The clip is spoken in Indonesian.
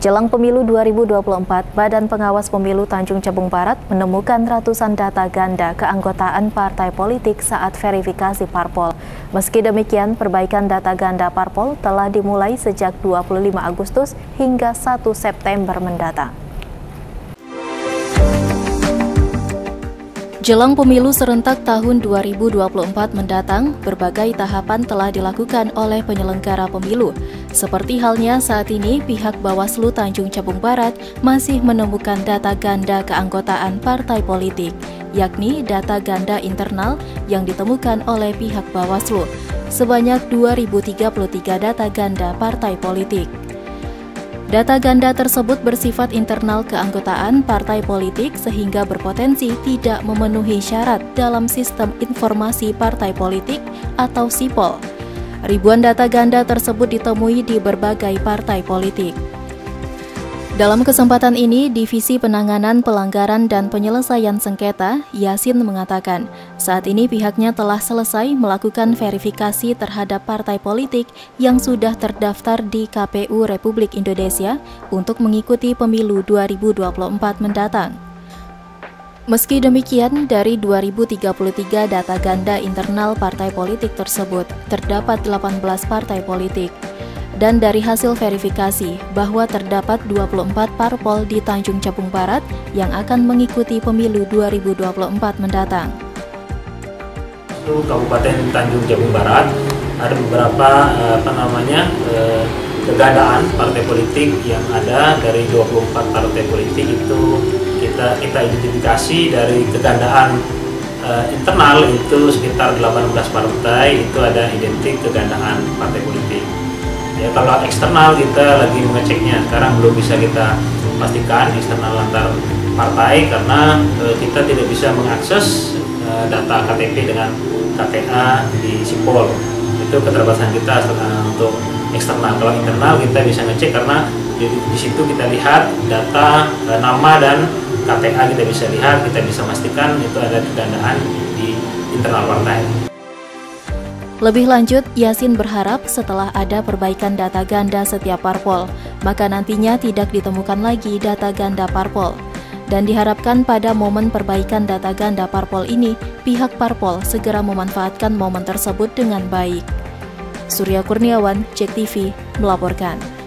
Jelang pemilu 2024, Badan Pengawas Pemilu Tanjung Jabung Barat menemukan ratusan data ganda keanggotaan partai politik saat verifikasi parpol. Meski demikian, perbaikan data ganda parpol telah dimulai sejak 25 Agustus hingga 1 September mendatang. Jelang pemilu serentak tahun 2024 mendatang, berbagai tahapan telah dilakukan oleh penyelenggara pemilu. Seperti halnya saat ini, pihak Bawaslu Tanjung Jabung Barat masih menemukan data ganda keanggotaan partai politik, yakni data ganda internal yang ditemukan oleh pihak Bawaslu, sebanyak 2033 data ganda partai politik. Data ganda tersebut bersifat internal keanggotaan partai politik sehingga berpotensi tidak memenuhi syarat dalam sistem informasi partai politik atau SIPOL. Ribuan data ganda tersebut ditemui di berbagai partai politik. Dalam kesempatan ini, Divisi Penanganan Pelanggaran dan Penyelesaian Sengketa, Yasin mengatakan, saat ini pihaknya telah selesai melakukan verifikasi terhadap partai politik yang sudah terdaftar di KPU Republik Indonesia untuk mengikuti pemilu 2024 mendatang. Meski demikian, dari 2033 data ganda internal partai politik tersebut, terdapat 18 partai politik dan dari hasil verifikasi bahwa terdapat 24 parpol di Tanjung Jabung Barat yang akan mengikuti pemilu 2024 mendatang. Kabupaten Tanjung Jabung Barat ada beberapa eh, apa namanya eh, kegandaan partai politik yang ada dari 24 partai politik itu kita kita identifikasi dari kegandaan uh, internal itu sekitar 18 partai itu ada identik kegandaan partai politik ya kalau eksternal kita lagi mengeceknya sekarang belum bisa kita pastikan eksternal antar partai karena e, kita tidak bisa mengakses e, data KTP dengan KTA di Sipol. Itu keterbatasan kita untuk eksternal. Kalau internal kita bisa ngecek karena di, di situ kita lihat data e, nama dan KTA kita bisa lihat kita bisa pastikan itu ada kegandaan di internal partai lebih lanjut, Yasin berharap setelah ada perbaikan data ganda setiap parpol, maka nantinya tidak ditemukan lagi data ganda parpol. Dan diharapkan pada momen perbaikan data ganda parpol ini, pihak parpol segera memanfaatkan momen tersebut dengan baik. Surya Kurniawan, Cek TV, melaporkan.